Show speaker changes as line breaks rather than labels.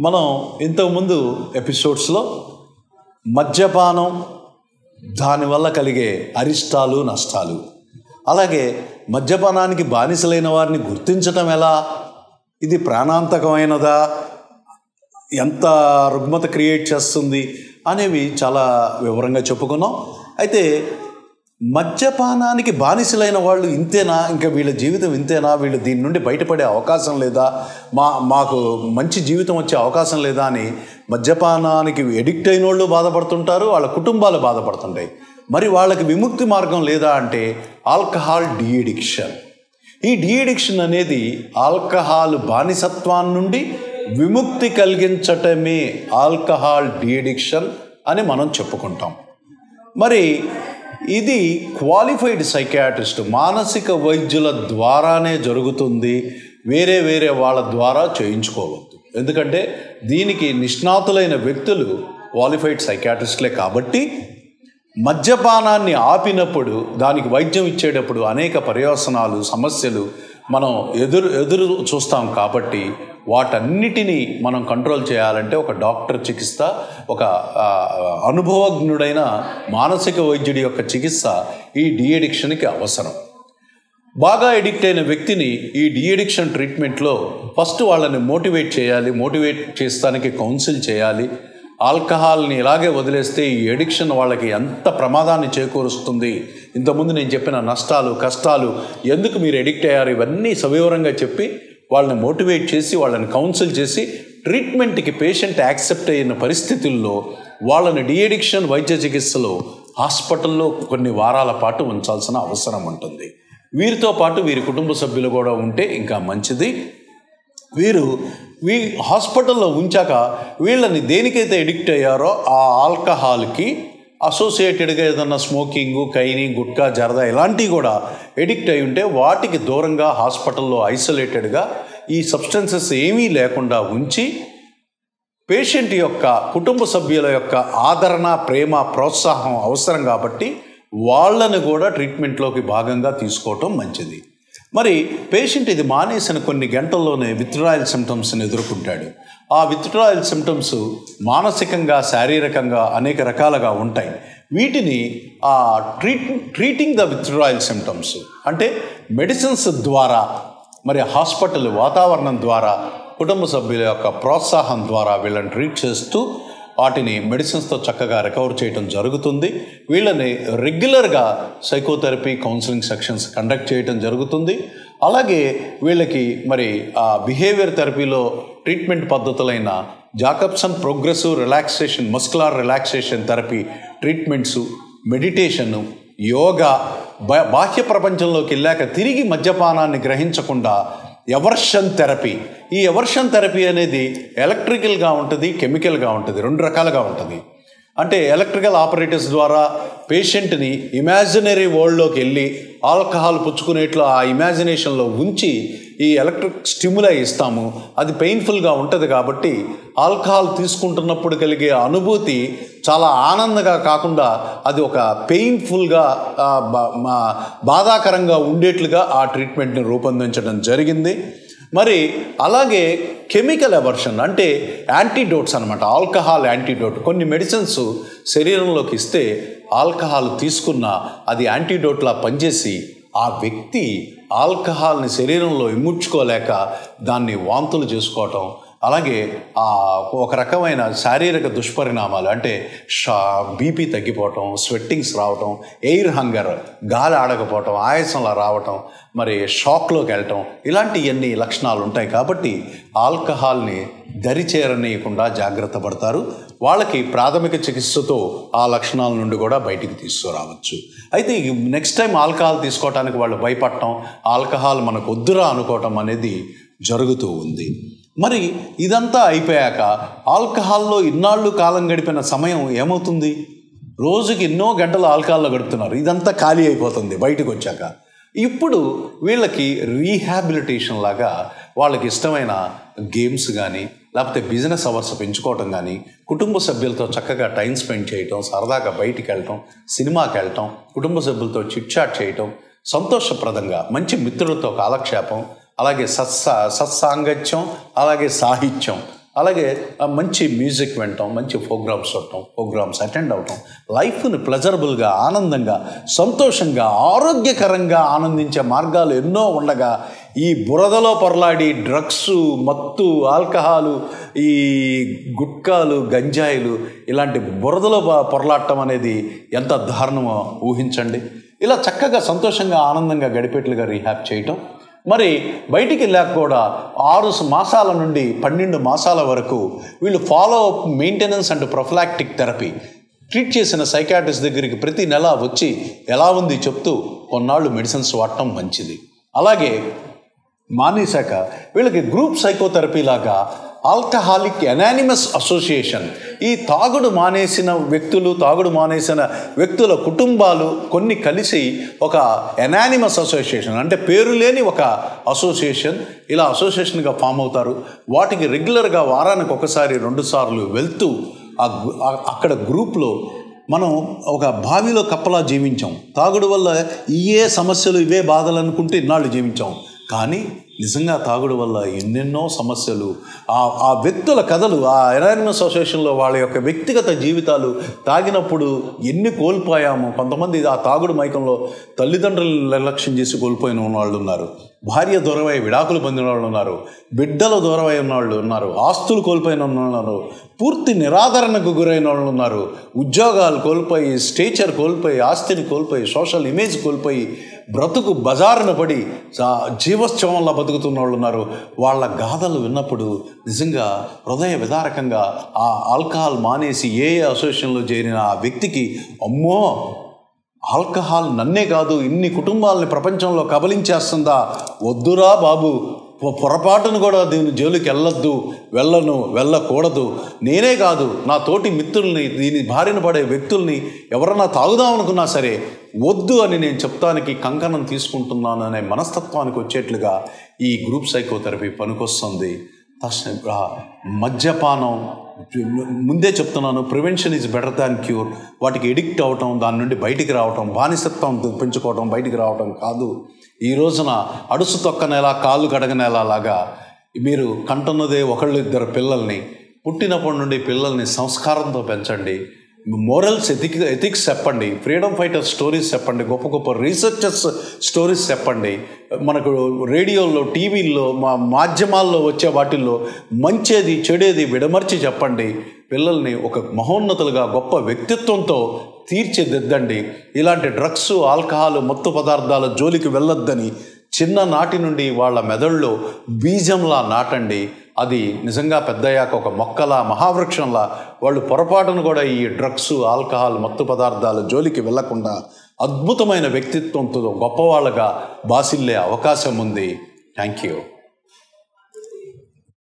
మనం ఇంతకుముందు ఎపిసోడ్స్లో మద్యపానం దానివల్ల కలిగే అరిష్టాలు నష్టాలు. అలాగే మద్యపానానికి బానిసలైన వారిని గుర్తించటం ఎలా? ఇది ప్రాణాంతకమైనదా? ఎంత రుగ్మత క్రియేట్ చేస్తుంది? అనేవి చాలా వివరంగా చెప్పుకున్నాం. అయితే మద్యపానానికి బానిసలైన వాళ్ళు ఇంతేనా? ఇంకా వీళ్ళ జీవితం ఇంతేనా? వీళ్ళు దీని నుండి బయటపడే అవకాశం లేదా? మా మాకు మంచి జీవితం వచ్చే అవకాశం లేదా అని మద్యపానానికి ఎడిక్ట్ అయిన వాళ్ళు బాధపడుతుంటారు వాళ్ళ కుటుంబాలు బాధపడుతుంటాయి. మరి వాళ్ళకి విముక్తి మార్గం లేదా అంటే ఆల్కహాల్ డీఎడిక్షన్. ఈ డిఎడిక్షన్ అనేది ఆల్కహాల్ బానిసత్వాన్ని నుండి విముక్తి కలిగించటమే ఆల్కహాల్ డీఎడిక్షన్ అని మనం చెప్పుకుంటాం. మరి ఇది క్వాలిఫైడ్ సైకాట్రిస్ట్ మానసిక వైద్యుల ద్వారానే జరుగుతుంది. వేరే వేరే వాళ్ళ ద్వారా చేయించుకోవద్దు. ఎందుకంటే దీనికి నిష్ణాతులైన వ్యక్తులు క్వాలిఫైడ్ సైకాట్రిస్ట్లే కాబట్టి మద్యపానాన్ని ఆపినప్పుడు దానికి వైద్యం ఇచ్చేటప్పుడు అనేక పర్యవసనాలు సమస్యలు మనం ఎదురు ఎదురు చూస్తాం కాబట్టి వాటన్నిటినీ మనం కంట్రోల్ చేయాలంటే ఒక డాక్టర్ చికిత్స ఒక అనుభవజ్ఞుడైన మానసిక వైద్యుడి యొక్క చికిత్స ఈ డిఎడిక్షన్కి అవసరం. బాగా ఎడిక్ట్ అయిన వ్యక్తిని ఈ డిఎడిక్షన్ ట్రీట్మెంట్లో ఫస్ట్ వాళ్ళని మోటివేట్ చేయాలి మోటివేట్ చేస్తానికి కౌన్సిల్ చేయాలి. ఆల్కహాల్ని ఇలాగే వదిలేస్తే ఈ ఎడిక్షన్ వాళ్ళకి ఎంత ప్రమాదాన్ని చేకూరుస్తుంది? ఇంతకుముందు నేను చెప్పిన నష్టాలు కష్టాలు ఎందుకు మీరు ఎడిక్ట్ అయ్యారు? ఇవన్నీ సవివరంగా చెప్పి వాళ్ళని మోటివేట్ చేసి వాళ్ళని కౌన్సిల్ చేసి ట్రీట్మెంట్కి పేషెంట్ యాక్సెప్ట్ అయిన పరిస్థితుల్లో వాళ్ళని డిఎడిక్షన్ వైద్య చికిత్సలో హాస్పిటల్లో కొన్ని వారాల పాటు ఉంచాల్సిన అవసరం ఉంటుంది. వీరితో పాటు వీరి కుటుంబ సభ్యులు కూడా ఉంటే ఇంకా మంచిది. వీరు వీ హాస్పిటల్లో ఉంచాక వీళ్ళని దేనికైతే ఎడిక్ట్ అయ్యారో ఆ ఆల్కహాల్కి అసోసియేటెడ్గా ఏదన్నా స్మోకింగ్ కైని గుట్కా జరదా ఇలాంటివి కూడా ఎడిక్ట్ అయి ఉంటే వాటికి దూరంగా హాస్పిటల్లో ఐసోలేటెడ్గా ఈ సబ్స్టెన్సెస్ ఏమీ లేకుండా ఉంచి పేషెంట్ యొక్క కుటుంబ సభ్యుల యొక్క ఆదరణ ప్రేమ ప్రోత్సాహం అవసరం కాబట్టి వాళ్ళని కూడా ట్రీట్మెంట్లోకి భాగంగా తీసుకోవటం మంచిది. మరి పేషెంట్ ఇది మానేసిన కొన్ని గంటల్లోనే విత్డ్రాయల్ సిమ్టమ్స్ని ఎదుర్కొంటాడు. ఆ విత్డ్రాయల్ సిమ్టమ్స్ మానసికంగా శారీరకంగా అనేక రకాలుగా ఉంటాయి. వీటిని ఆ treat treating the withdrawal symptoms అంటే మెడిసిన్స్ ద్వారా మరి హాస్పిటల్ వాతావరణం ద్వారా కుటుంబ సభ్యుల యొక్క ప్రోత్సాహం ద్వారా వీళ్ళని ట్రీట్ చేస్తూ వాటిని మెడిసిన్స్తో చక్కగా రికవర్ చేయడం జరుగుతుంది. వీళ్ళని రెగ్యులర్గా సైకోథెరపీ కౌన్సిలింగ్ సెక్షన్స్ కండక్ట్ చేయడం జరుగుతుంది. అలాగే వీళ్ళకి మరి ఆ బిహేవియర్ థెరపీలో treatment పద్ధతులైన Jacobson progressive relaxation muscular relaxation therapy treatments meditation yoga బా బాహ్య ప్రపంచంలోకి వెళ్ళాక తిరిగి మద్యపానాన్ని గ్రహించకుండా ఎవర్షన్ థెరపీ. ఈ ఎవర్షన్ థెరపీ అనేది ఎలక్ట్రికల్గా ఉంటుంది కెమికల్గా ఉంటుంది రెండు రకాలుగా ఉంటుంది. అంటే ఎలక్ట్రికల్ ఆపరేటర్స్ ద్వారా పేషెంట్ని ఇమాజినరీ వరల్డ్లోకి వెళ్ళి ఆల్కహాల్ పుచ్చుకునేట్లు ఆ ఇమాజినేషన్లో ఉంచి ఈ ఎలక్ట్రిక్ స్టిములై ఇస్తాము. అది పెయిన్ఫుల్గా ఉంటుంది కాబట్టి ఆల్కహాల్ తీసుకుంటున్నప్పుడు కలిగే అనుభూతి చాలా ఆనందంగా కాకుండా అది ఒక పెయిన్ఫుల్గా బా- మా- బాధాకరంగా ఉండేట్లుగా ఆ ట్రీట్మెంట్ని రూపొందించడం జరిగింది. మరి అలాగే కెమికల్ ఎవర్షన్ అంటే యాంటీడోట్స్ అనమాట ఆల్కహాల్ యాంటీడోట్. కొన్ని మెడిసిన్స్ శరీరంలోకి ఇస్తే ఆల్కహాల్ తీసుకున్న అది యాంటీడోట్లా పనిచేసి ఆ వ్యక్తి ఆల్కహాల్ని శరీరంలో ఇముడ్చుకోలేక దాన్ని వాంతులు చేసుకోవటం అలాగే ఆ ఒక రకమైన శారీరక దుష్పరిణామాలు అంటే షా బీపీ తగ్గిపోవటం స్వెట్టింగ్స్ రావటం ఎయిర్ హంగర్ గాలి ఆడకపోవటం ఆయాసంలా రావటం మరి షాక్లోకి వెళ్ళటం ఇలాంటి లక్షణాలు ఉంటాయి కాబట్టి ఆల్కహాల్ని దరి చేరనీయకుండా జాగ్రత్త పడతారు. వాళ్ళకి ప్రాథమిక చికిత్సతో ఆ లక్షణాల నుండి కూడా బయటికి తీసుకురావచ్చు. అయితే నెక్స్ట్ టైం ఆల్కహాల్ తీసుకోవటానికి వాళ్ళు భయపడటం ఆల్కహాల్ మనకు వద్దురా అనుకోవటం అనేది జరుగుతూ ఉంది. మరి ఇదంతా అయిపోయాక ఆల్కహాల్లో ఇన్నాళ్ళు కాలం గడిపిన సమయం ఏమవుతుంది? రోజుకి ఎన్నో గంటలు ఆల్కహాల్లో గడుపుతున్నారు. ఇదంతా ఖాళీ అయిపోతుంది బయటకు వచ్చాక. ఇప్పుడు వీళ్ళకి రీహాబిలిటేషన్ లాగా వాళ్ళకి ఇష్టమైన గేమ్స్ కానీ లేకపోతే బిజినెస్ అవర్స్ పెంచుకోవటం కానీ కుటుంబ సభ్యులతో చక్కగా టైం స్పెండ్ చేయటం సరదాగా బయటికి వెళ్ళటం సినిమాకి వెళ్ళటం కుటుంబ సభ్యులతో చిట్చాట్ చేయటం సంతోషప్రదంగా మంచి మిత్రులతో కాలక్షేపం అలాగే సత్సా సత్సాంగత్యం అలాగే సాహిత్యం అలాగే మంచి మ్యూజిక్ వినటం మంచి ప్రోగ్రామ్స్ చూడటం ప్రోగ్రామ్స్ అటెండ్ అవటం లైఫ్ని ప్లెజరబుల్గా ఆనందంగా సంతోషంగా ఆరోగ్యకరంగా ఆనందించే మార్గాలు ఎన్నో ఉండగా ఈ బురదలో పొరలాడి డ్రగ్స్ మత్తు ఆల్కహాలు ఈ గుట్కాలు గంజాయిలు ఇలాంటి బురదలో పొరలాడటం అనేది ఎంత దారుణమో ఊహించండి. ఇలా చక్కగా సంతోషంగా ఆనందంగా గడిపేట్లుగా రీహ్యాప్ చేయటం మరి బయటికి వెళ్ళాక కూడా ఆరు మాసాల నుండి పన్నెండు మాసాల వరకు వీళ్ళు follow up maintenance and prophylactic therapy treat చేసిన సైకాట్రిస్ట్ దగ్గరికి ప్రతి నెల వచ్చి ఎలా ఉంది చెప్తూ కొన్నాళ్ళు మెడిసిన్స్ వాడటం మంచిది. అలాగే మానేశాక వీళ్ళకి గ్రూప్ సైకోథెరపీ లాగా ఆల్కహాలిక్ ఎనానిమస్ అసోసియేషన్ ఈ తాగుడు మానేసిన వ్యక్తులు తాగుడు మానేసిన వ్యక్తుల కుటుంబాలు కొన్ని కలిసి ఒక ఎనానిమస్ అసోసియేషన్ అంటే పేరు లేని ఒక అసోసియేషన్ ఇలా అసోసియేషన్గా ఫామ్ అవుతారు. వాటికి రెగ్యులర్గా వారానికి ఒకసారి రెండుసార్లు వెళ్తూ ఆ అక్కడ గ్రూప్లో మనం ఒక బావిలో కప్పలా జీవించాం. తాగుడు వల్ల ఇవే సమస్యలు ఇవే బాధలు అనుకుంటే ఇన్నాళ్ళు జీవించాం. కానీ నిజంగా తాగుడు వల్ల ఎన్నెన్నో సమస్యలు ఆ ఆ వ్యక్తుల కథలు ఆ ఎనానిమస్ అసోసియేషన్లో వాళ్ళ యొక్క వ్యక్తిగత జీవితాలు తాగినప్పుడు ఎన్ని కోల్పోయామో కొంతమంది ఆ తాగుడు మైకంలో తల్లిదండ్రులను నిర్లక్ష్యం చేసి కోల్పోయిన వాళ్ళు ఉన్నారు. భార్య దూరమై విడాకులు పొందిన వాళ్ళు ఉన్నారు. బిడ్డలు దూరమై ఉన్న వాళ్ళు ఉన్నారు. ఆస్తులు కోల్పోయిన వాళ్ళు ఉన్నారు. పూర్తి నిరాదరణకు గురైన వాళ్ళు ఉన్నారు. ఉద్యోగాలు కోల్పోయి స్టేచర్ కోల్పోయి ఆస్తిని కోల్పోయి సోషల్ ఇమేజ్ కోల్పోయి బ్రతుకు బజారున పడి జీవోత్సవంలా బతుకుతున్న వాళ్ళు ఉన్నారు. వాళ్ళ గాథలు విన్నప్పుడు నిజంగా హృదయ విదారకంగా ఆ ఆల్కహాల్ మానేసి ఏ ఏ అసోసియేషన్లో చేరిన ఆ వ్యక్తికి అమ్మో! ఆల్కహాల్ నన్నే కాదు ఇన్ని కుటుంబాలని ప్రపంచంలో కబలించేస్తుందా? వద్దురా బాబు పొరపాటును కూడా దీని జోలికి వెళ్ళొద్దు వెళ్ళను వెళ్ళకూడదు. నేనే కాదు నా తోటి మిత్రుల్ని దీని బారిన పడే వ్యక్తుల్ని ఎవరన్నా తాగుదాం అనుకున్నా సరే వద్దు అని నేను చెప్తానికి కంకణం తీసుకుంటున్నాను అనే మనస్తత్వానికి వచ్చేట్లుగా ఈ గ్రూప్ సైకోథెరపీ పనికొస్తుంది. తక్షణ మద్యపానం ముందే చెప్తున్నాను prevention is better than cure వాటికి ఎడిక్ట్ అవటం దాని నుండి బయటికి రావటం బానిసత్వం పెంచుకోవటం బయటికి రావటం కాదు. ఈ రోజున అడుసు తొక్కనేలా కాళ్ళు కడగనేలా లాగా మీరు కంటున్నదే ఒకళ్ళు ఇద్దరు పిల్లల్ని పుట్టినప్పటి నుండి పిల్లల్ని సంస్కారంతో పెంచండి. మోరల్స్ ఎథిక్ ఎథిక్స్ చెప్పండి. ఫ్రీడమ్ ఫైటర్ స్టోరీస్ చెప్పండి. గొప్ప గొప్ప రీసెర్చర్స్ స్టోరీస్ చెప్పండి. మనకు రేడియోల్లో టీవీల్లో మా మాధ్యమాల్లో వచ్చే వాటిల్లో మంచేది చెడేది విడమర్చి చెప్పండి. పిల్లల్ని ఒక మహోన్నతులుగా గొప్ప వ్యక్తిత్వంతో తీర్చిదిద్దండి. ఇలాంటి డ్రగ్స్ ఆల్కహాల్ మత్తు పదార్థాల జోలికి వెళ్ళొద్దని చిన్ననాటి నుండి వాళ్ళ మెదడులో బీజంలా నాటండి. అది నిజంగా పెద్దయ్యాక ఒక మొక్కలా మహావృక్షంలా వాళ్ళు పొరపాటును కూడా ఈ డ్రగ్స్ ఆల్కహాల్ మత్తు పదార్థాల జోలికి వెళ్ళకుండా అద్భుతమైన వ్యక్తిత్వంతో గొప్పవాళ్ళగా బాసిల్లే అవకాశం ఉంది. Thank you.